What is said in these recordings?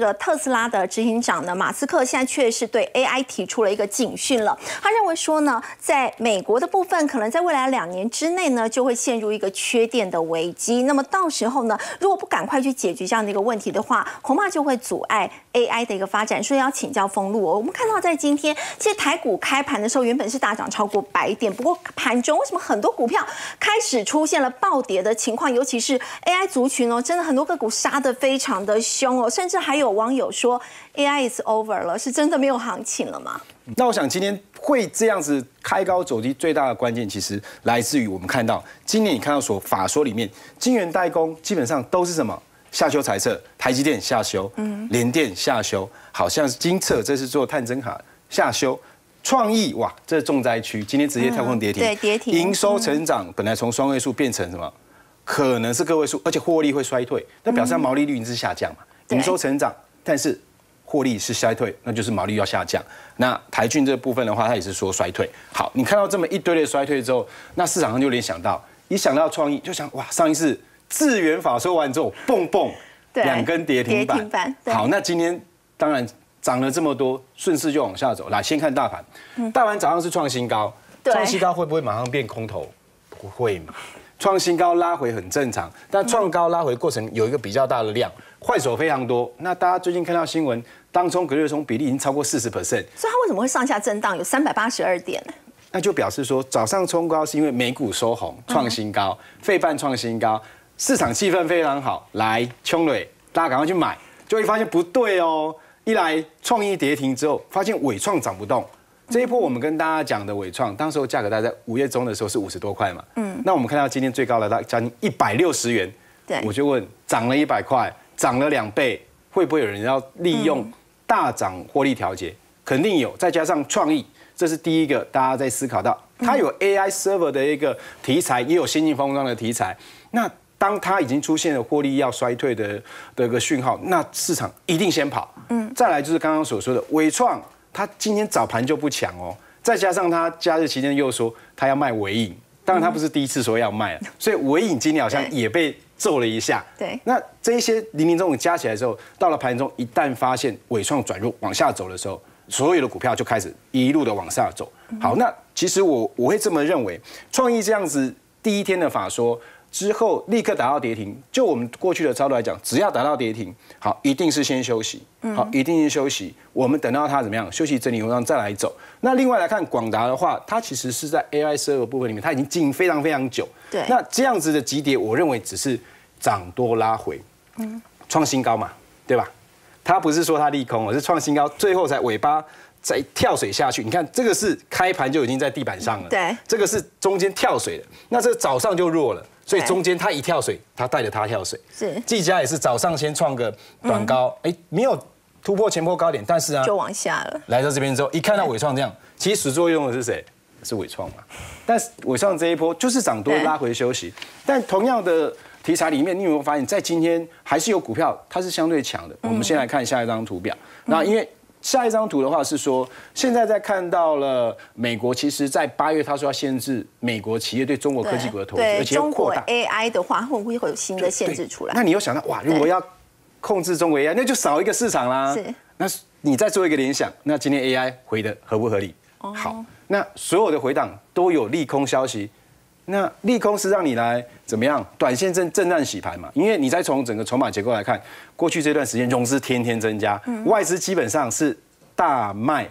这个特斯拉的执行长呢，马斯克现在确实是对 AI 提出了一个警讯了。他认为说呢，在美国的部分，可能在未来两年之内呢，就会陷入一个缺电的危机。那么到时候呢，如果不赶快去解决这样的一个问题的话，恐怕就会阻碍 AI 的一个发展。所以要请教封路哦。我们看到在今天，其实台股开盘的时候原本是大涨超过百点，不过盘中为什么很多股票开始出现了暴跌的情况？尤其是 AI 族群哦，真的很多个股杀的非常的凶哦，甚至还有网友说 AI is over 了，是真的没有行情了吗？那我想今天会这样子开高走低，最大的关键其实来自于我们看到今年你看到所法说里面，晶圆代工基本上都是什么？下修猜测，台积电下修，嗯，联电下修，好像是金策这是做探针卡下修，创意哇，这是重灾区，今天直接跳空跌停，对跌停，营收成长本来从双位数变成什么，可能是个位数，而且获利会衰退，那表示毛利率是下降嘛，营收成长，但是。获利是衰退，那就是毛利要下降。那台骏这部分的话，它也是说衰退。好，你看到这么一堆的衰退之后，那市场上就联想到，一想到创意，就想哇，上一次智源法说完之后，蹦蹦两根跌停板。好，那今天当然涨了这么多，顺势就往下走。来，先看大盘，大盘早上是创新高，创新高会不会马上变空头？不会嘛，创新高拉回很正常，但创高拉回过程有一个比较大的量，坏手非常多。那大家最近看到新闻。当中隔日冲比例已经超过四十 percent，所以它为什么会上下震荡？有三百八十二点呢？那就表示说早上冲高是因为美股收红创新高，费半创新高，市场气氛非常好，来冲磊，大家赶快去买，就会发现不对哦。一来创意跌停之后，发现伟创涨不动。这一波我们跟大家讲的伟创，当时候价格大概在五月中的时候是五十多块嘛，嗯，那我们看到今天最高来到将近一百六十元，对，我就问涨了一百块，涨了两倍，会不会有人要利用？大涨获利调节肯定有，再加上创意，这是第一个大家在思考到，它有 AI server 的一个题材，也有先进封装的题材。那当它已经出现了获利要衰退的的一个讯号，那市场一定先跑。嗯，再来就是刚刚所说的伟创，它今天早盘就不强哦，再加上它假日期间又说它要卖尾影，当然它不是第一次说要卖了，所以尾影今天好像也被。皱了一下，对，那这一些零零总总加起来之后，到了盘中，一旦发现尾创转弱往下走的时候，所有的股票就开始一路的往下走。好，那其实我我会这么认为，创意这样子第一天的法说。之后立刻达到跌停，就我们过去的操作来讲，只要达到跌停，好，一定是先休息，好，一定是休息。我们等到它怎么样休息整理完再来走。那另外来看广达的话，它其实是在 AI 十二部分里面，它已经经营非常非常久。对。那这样子的急跌，我认为只是涨多拉回，嗯，创新高嘛，对吧？它不是说它利空，而是创新高，最后才尾巴再跳水下去。你看这个是开盘就已经在地板上了，对，这个是中间跳水的，那这早上就弱了。所以中间他一跳水，他带着他跳水。是，技嘉也是早上先创个短高，哎，没有突破前波高点，但是啊，就往下了。来到这边之后，一看到伟创这样，其实始作用的是谁？是伟创嘛？但是伟创这一波就是涨多拉回休息。但同样的题材里面，你有没有发现，在今天还是有股票它是相对强的？我们先来看下一张图表。那因为下一张图的话是说，现在在看到了美国，其实在八月他说要限制美国企业对中国科技股的投资，而且扩大 AI 的话，会不会会有新的限制出来？那你又想到哇，如果要控制中国 AI，那就少一个市场啦。是，那你再做一个联想，那今天 AI 回的合不合理？好，那所有的回档都有利空消息。那利空是让你来怎么样？短线震震荡洗盘嘛？因为你再从整个筹码结构来看，过去这段时间融资天天增加，外资基本上是大卖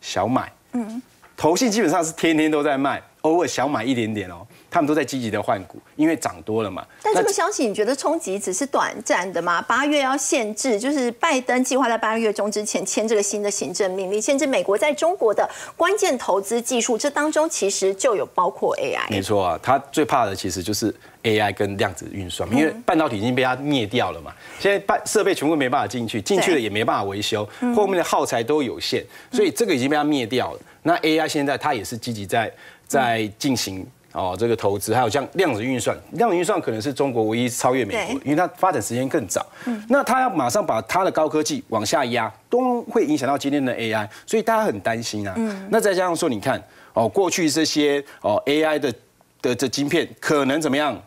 小买，嗯，投信基本上是天天都在卖，偶尔小买一点点哦。他们都在积极的换股，因为涨多了嘛。但这个消息你觉得冲击只是短暂的吗？八月要限制，就是拜登计划在八月中之前签这个新的行政命令，限制美国在中国的关键投资技术。这当中其实就有包括 AI。没错啊，他最怕的其实就是 AI 跟量子运算，因为半导体已经被他灭掉了嘛。现在半设备全部没办法进去，进去了也没办法维修，后面的耗材都有限，所以这个已经被他灭掉了。那 AI 现在它也是积极在在进行。哦，这个投资还有像量子运算，量子运算可能是中国唯一超越美国，因为它发展时间更早。嗯，那它要马上把它的高科技往下压，都会影响到今天的 AI，所以大家很担心啊。嗯，那再加上说，你看哦，过去这些哦 AI 的的这晶片可能怎么样？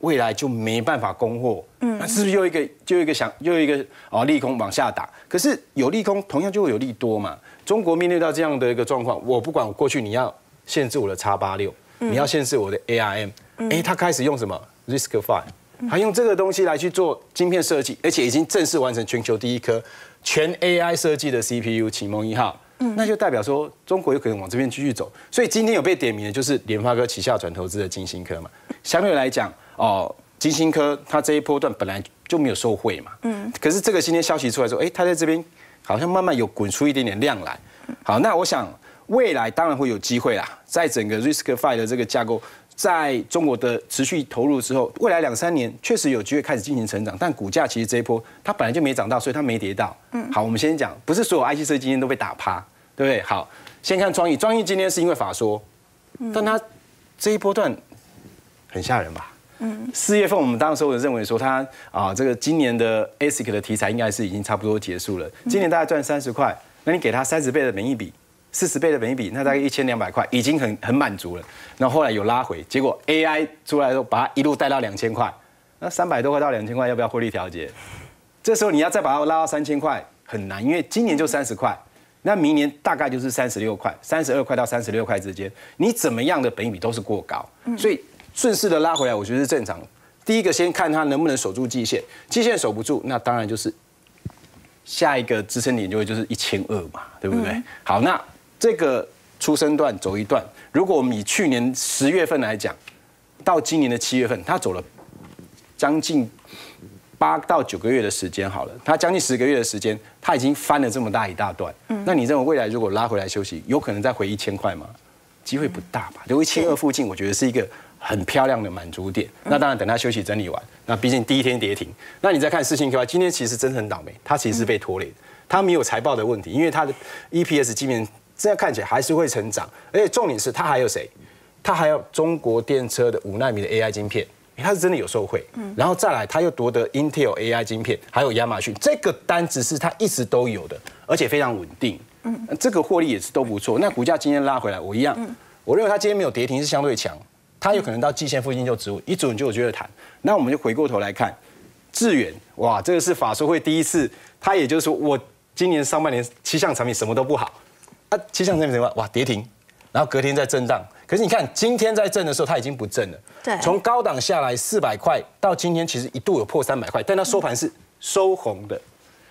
未来就没办法供货，嗯，那是不是又一个就一个想又一个哦利空往下打？可是有利空，同样就会有利多嘛。中国面对到这样的一个状况，我不管过去你要限制我的叉八六，你要限制我的 ARM，哎，他开始用什么？RISC-V，他用这个东西来去做晶片设计，而且已经正式完成全球第一颗全 AI 设计的 CPU 启蒙一号。那就代表说中国有可能往这边继续走，所以今天有被点名的就是联发科旗下转投资的金星科嘛。相对来讲，哦，金星科它这一波段本来就没有受惠嘛，嗯，可是这个今天消息出来说，哎，它在这边好像慢慢有滚出一点点量来。好，那我想未来当然会有机会啦，在整个 RISC-V 的这个架构在中国的持续投入之后，未来两三年确实有机会开始进行成长，但股价其实这一波它本来就没涨到，所以它没跌到。嗯，好，我们先讲，不是所有 IC 设计今天都被打趴。对不对？好，先看庄毅。庄毅今天是因为法说，但它这一波段很吓人吧？嗯，四月份我们当时候认为说它啊，这个今年的 ASIC 的题材应该是已经差不多结束了。今年大概赚三十块，那你给他三十倍的本益比，四十倍的本益比，那大概一千两百块，已经很很满足了。然后后来有拉回，结果 AI 出来之后，把它一路带到两千块，那三百多块到两千块，要不要获利调节？这时候你要再把它拉到三千块，很难，因为今年就三十块。那明年大概就是三十六块，三十二块到三十六块之间，你怎么样的本益比都是过高，所以顺势的拉回来，我觉得是正常。第一个先看它能不能守住季线，季线守不住，那当然就是下一个支撑点就会就是一千二嘛，对不对？好，那这个出生段走一段，如果我们以去年十月份来讲，到今年的七月份，它走了将近。八到九个月的时间好了，它将近十个月的时间，它已经翻了这么大一大段。嗯，那你认为未来如果拉回来休息，有可能再回一千块吗？机会不大吧，留一千二附近，我觉得是一个很漂亮的满足点。那当然等它休息整理完，那毕竟第一天跌停，那你再看四星 Q，今天其实真的很倒霉，它其实是被拖累的，它没有财报的问题，因为它的 EPS 基本这样看起来还是会成长，而且重点是它还有谁？它还有中国电车的五纳米的 AI 晶片。它是真的有受贿，然后再来，它又夺得 Intel AI 晶片，还有亚马逊这个单子是它一直都有的，而且非常稳定，嗯，这个获利也是都不错。那股价今天拉回来，我一样，我认为它今天没有跌停是相对强，它有可能到季线附近就止稳，一止稳就有机会谈。那我们就回过头来看，致远，哇，这个是法说会第一次，它也就是说，我今年上半年七项产品什么都不好，啊，七项产品什么？哇，跌停，然后隔天再震荡。可是你看，今天在震的时候，它已经不震了。对，从高档下来四百块，到今天其实一度有破三百块，但它收盘是收红的，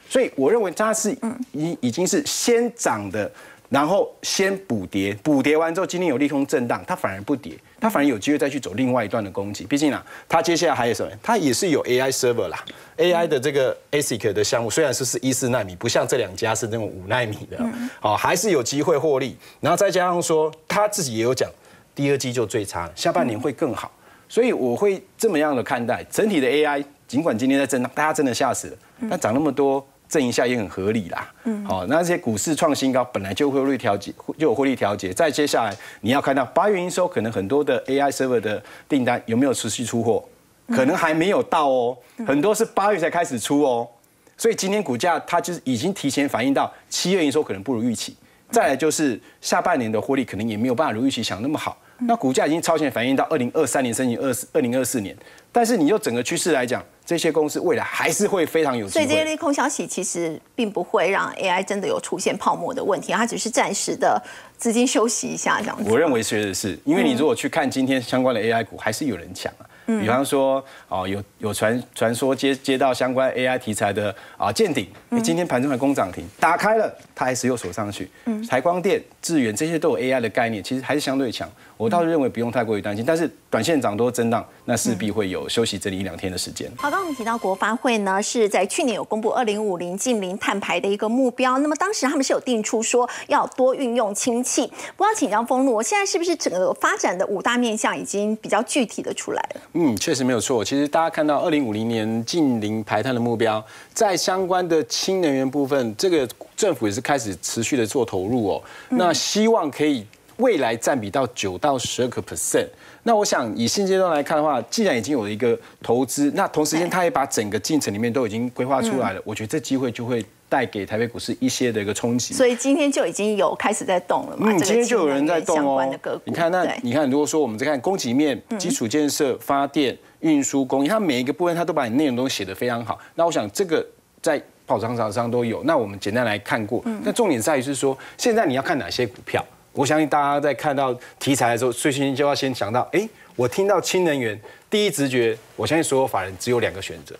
所以我认为它是已已经是先涨的。然后先补跌，补跌完之后，今天有利空震荡，它反而不跌，它反而有机会再去走另外一段的攻击。毕竟啊，它接下来还有什么？它也是有 AI server 啦，AI 的这个 ASIC 的项目，虽然是是一四纳米，不像这两家是那种五纳米的，好，还是有机会获利。然后再加上说，他自己也有讲，第二季就最差了，下半年会更好。所以我会这么样的看待整体的 AI，尽管今天在震荡，大家真的吓死了，但涨那么多。震一下也很合理啦，嗯，好，那这些股市创新高本来就会获利调节，就有汇率调节。再接下来你要看到八月营收，可能很多的 AI server 的订单有没有持续出货，可能还没有到哦，很多是八月才开始出哦，所以今天股价它就是已经提前反映到七月营收可能不如预期。再来就是下半年的获利可能也没有办法如预期想那么好，那股价已经超前反映到二零二三年甚至二四二零二四年，但是你就整个趋势来讲。这些公司未来还是会非常有，所以这些利空消息其实并不会让 AI 真的有出现泡沫的问题，它只是暂时的资金休息一下这样子。我认为确实是因为你如果去看今天相关的 AI 股，还是有人抢啊。比方说，哦，有有传传说接接到相关 AI 题材的啊见顶，今天盘中的攻涨停，打开了，它还是又锁上去。嗯，台光电、智源这些都有 AI 的概念，其实还是相对强。我倒是认为不用太过于担心，但是短线涨多震荡，那势必会有休息整理一两天的时间。好，刚刚我们提到国发会呢是在去年有公布二零五零近零碳排的一个目标，那么当时他们是有定出说要多运用氢气。不要请教封路，现在是不是整个发展的五大面向已经比较具体的出来了？嗯，确实没有错。其实大家看到二零五零年近零排碳的目标，在相关的氢能源部分，这个政府也是开始持续的做投入哦。那希望可以。未来占比到九到十二个 percent，那我想以现阶段来看的话，既然已经有了一个投资，那同时间他也把整个进程里面都已经规划出来了，我觉得这机会就会带给台北股市一些的一个冲击。所以今天就已经有开始在动了嘛？嗯，今天就有人在动哦。你看，那你看，如果说我们在看供给面、基础建设、发电、运输、工业，它每一个部分它都把你内容都写得非常好。那我想这个在报章上上都有。那我们简单来看过。那重点在于是说，现在你要看哪些股票？我相信大家在看到题材的时候，最先就要先想到，哎，我听到氢能源，第一直觉，我相信所有法人只有两个选择：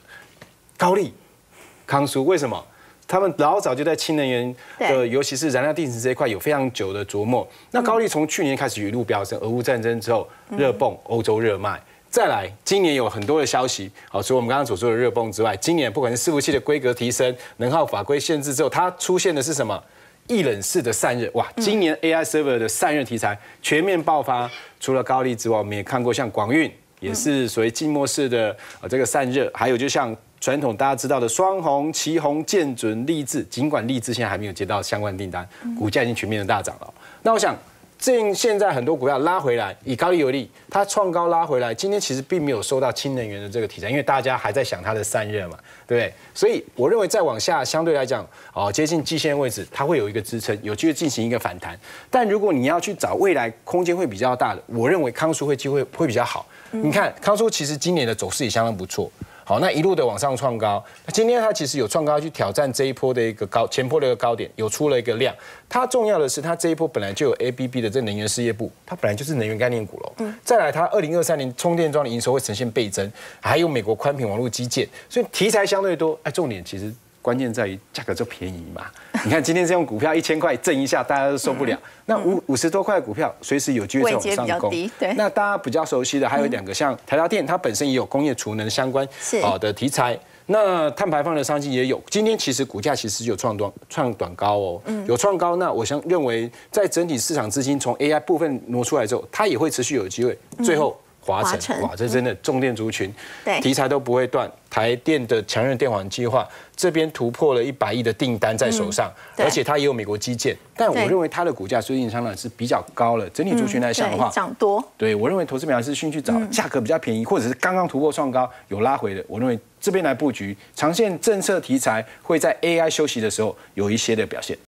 高利、康苏。为什么？他们老早就在氢能源的，尤其是燃料电池这一块有非常久的琢磨。那高利从去年开始一路飙升，俄乌战争之后热泵，欧洲热卖。再来，今年有很多的消息，好，除了我们刚刚所说的热泵之外，今年不管是伺服器的规格提升、能耗法规限制之后，它出现的是什么？一冷式的散热。哇，今年 AI server 的散热题材全面爆发。除了高丽之外，我们也看过像广运，也是属于静默式的呃这个散热，还有就像。传统大家知道的双红、旗红、建准、立志，尽管立志现在还没有接到相关订单，股价已经全面的大涨了。那我想，这现在很多股票拉回来，以高利为例，它创高拉回来，今天其实并没有受到氢能源的这个题材，因为大家还在想它的散热嘛，对不对？所以我认为再往下，相对来讲，哦，接近季线位置，它会有一个支撑，有机会进行一个反弹。但如果你要去找未来空间会比较大的，我认为康舒会机会会比较好。你看康舒其实今年的走势也相当不错。好，那一路的往上创高，那今天它其实有创高去挑战这一波的一个高前波的一个高点，有出了一个量。它重要的是，它这一波本来就有 A B B 的这能源事业部，它本来就是能源概念股喽。嗯。再来，它二零二三年充电桩的营收会呈现倍增，还有美国宽频网络基建，所以题材相对多。哎，重点其实。关键在于价格就便宜嘛？你看今天这种股票一千块挣一下，大家都受不了。那五五十多块的股票，随时有机会往上攻。对。那大家比较熟悉的还有两个，像台达电，它本身也有工业储能相关好的题材。那碳排放的商机也有。今天其实股价其实有创短创短高哦，有创高。那我想认为，在整体市场资金从 AI 部分挪出来之后，它也会持续有机会。最后。华晨，哇，这真的重电族群，题材都不会断。台电的强韧电网计划这边突破了一百亿的订单在手上，而且它也有美国基建。但我认为它的股价最近上涨是比较高了。整体族群来讲的话，涨多。对我认为投资表是先去找价格比较便宜，或者是刚刚突破创高有拉回的。我认为这边来布局，长线政策题材会在 AI 休息的时候有一些的表现。